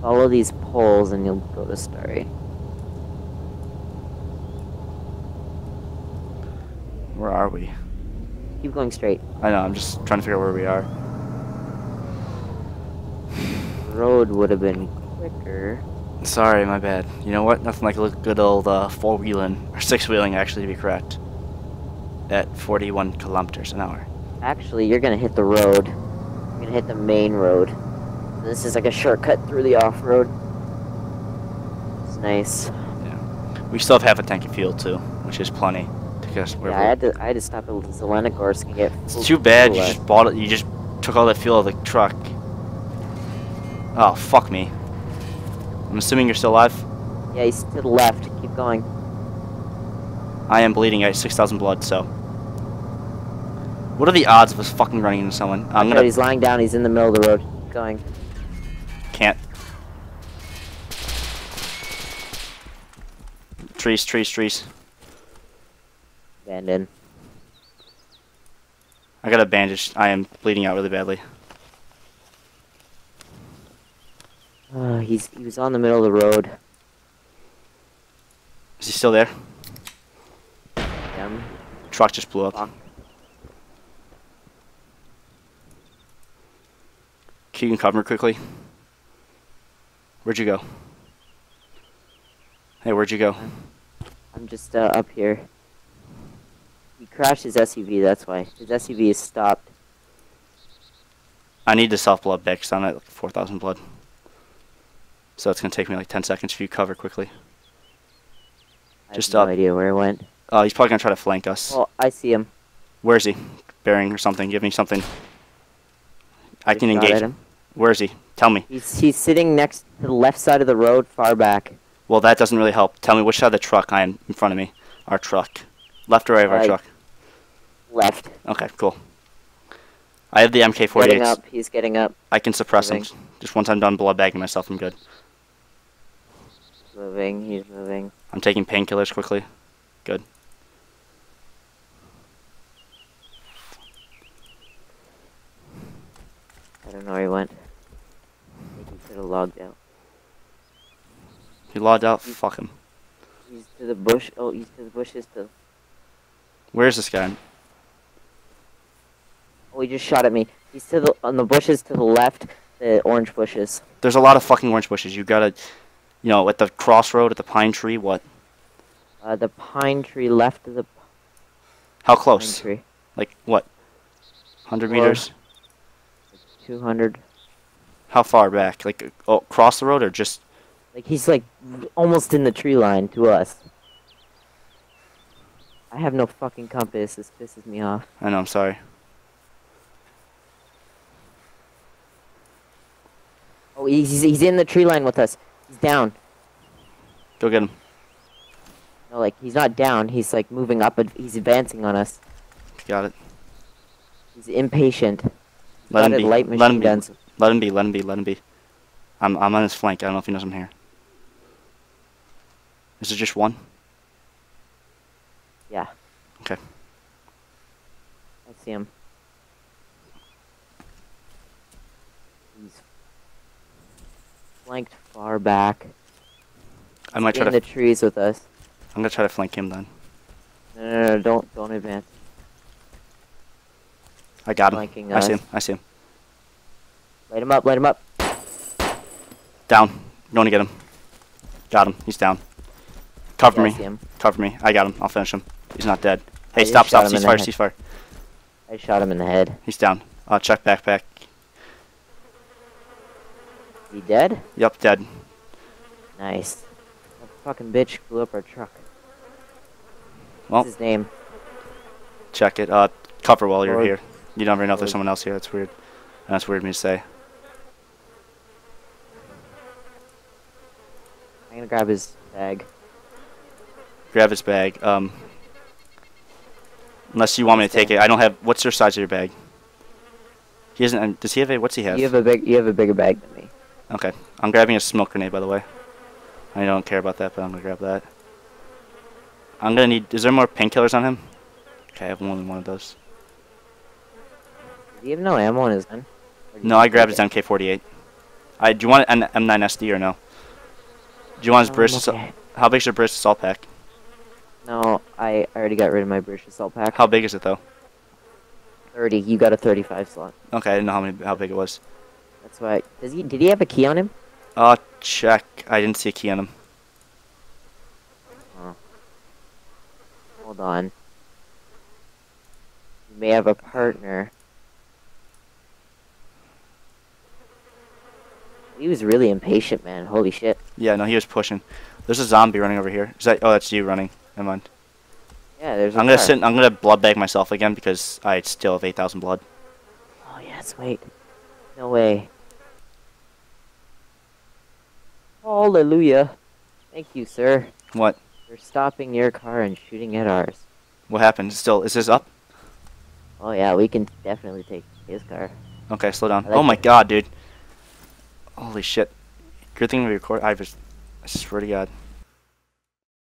Follow these poles and you'll go to Stary. Where are we? Keep going straight. I know, I'm just trying to figure out where we are. Road would have been quicker. Sorry, my bad. You know what? Nothing like a good old uh, four-wheeling, or six-wheeling actually to be correct, at 41 kilometers an hour. Actually, you're gonna hit the road. You're gonna hit the main road. This is like a shortcut through the off-road. It's nice. Yeah. We still have half a tank of fuel too, which is plenty. Because Yeah, I had to I had to stop at Zelenogorsk and get. it's too bad you just bought it. You just took all the fuel out of the truck. Oh fuck me. I'm assuming you're still alive. Yeah, he's to the left. Keep going. I am bleeding. I have 6,000 blood. So. What are the odds of us fucking running into someone? I'm No, gonna he's lying down. He's in the middle of the road. Keep going. Can't. Trees, trees, trees. Abandoned. I got a bandage. I am bleeding out really badly. Uh, he's he was on the middle of the road. Is he still there? Damn. Truck just blew up. Fuck. Can you cover quickly? Where'd you go? Hey, where'd you go? I'm just uh, up here. He crashed his SUV. That's why his SUV is stopped. I need to self blood back 'cause I'm at like 4,000 blood. So it's gonna take me like 10 seconds if you to cover quickly. I Just have up. no idea where it went. Uh, he's probably gonna try to flank us. Well, I see him. Where is he? Bearing or something? Give me something. I Just can engage him. Where is he? Tell me. He's he's sitting next to the left side of the road, far back. Well, that doesn't really help. Tell me which side of the truck I am in front of me. Our truck. Left or right of our Right. truck? Left. Okay, cool. I have the Getting MK48. up. He's getting up. I can suppress him. Just once I'm done blood bagging myself, I'm good. Moving. He's moving. I'm taking painkillers quickly. Good. I don't know where he went. I think he could have logged out. He logged out. Fuck him. He's to the bush. Oh, he's to the bushes. To Where's this guy? oh, he just shot at me. He's to the on the bushes to the left. The orange bushes. There's a lot of fucking orange bushes. You gotta, you know, at the crossroad, at the pine tree. What? Uh, the pine tree left of the How pine close? tree. Like what? Hundred meters? Two hundred. How far back? Like oh, across the road or just? Like he's like almost in the tree line to us. I have no fucking compass. This pisses me off. I know. I'm sorry. Oh, he's he's in the tree line with us. He's down. Go get him. No, like he's not down. He's like moving up. He's advancing on us. Got it. He's impatient. He's Let him got be. a light Let machine him be. Let him be. Let him be. Let him be. I'm I'm on his flank. I don't know if he knows I'm here. Is it just one? Yeah. Okay. I see him. He's flanked far back. I might try in to. the trees with us. I'm gonna try to flank him then. No, no, no, don't don't advance. I got him. Flanking I see him. I see him. Light him up, light him up. Down. Going to get him. Got him. He's down. Cover Yeah, me. him. Cover me. I got him. I'll finish him. He's not dead. Hey, I stop, stop. shot him in the Ceasefire, ceasefire. I shot him in the head. He's down. Uh, check backpack. He dead? Yup, dead. Nice. That fucking bitch blew up our truck. Well, What's his name? check it. Uh, cover while you're here. You don't ever know if there's someone else here. That's weird. And that's weird of me to say. I'm gonna grab his bag. Grab his bag. Um, unless you want me to take it. I don't have. What's your size of your bag? He doesn't. um, Does he have a? What's he have? You have a big you have a bigger bag than me. Okay. I'm grabbing a smoke grenade, by the way. I don't care about that, but I'm gonna grab that. I'm gonna need. Is there more painkillers on him? Okay, I have more than one of those. Does he have no ammo in his gun? No, I grabbed his take it? MK48. I do you want an M9 SD or no? Do you want his British? assault-. How big's your British assault pack? No, I already got rid of my British assault pack. How big is it though? 30. You got a 35 slot. Okay, I didn't know how many how big it was. That's why. Does he? Did he have a key on him? Uh, check. I didn't see a key on him. Hold on. You may have a partner. He was really impatient, man. Holy shit. Yeah, no, he was pushing. There's a zombie running over here. Is that? Oh, that's you running. Never mind. Yeah, there's. A I'm gonna car. sit. I'm gonna blood bag myself again because I still have 8,000 blood. Oh yes, wait. No way. Hallelujah. Thank you, sir, What? for stopping your car and shooting at ours. What happened? Still, is this up? Oh yeah, we can definitely take his car. Okay, slow down. Like oh my god, dude. Holy shit. Good thing we record. I just. I swear to God.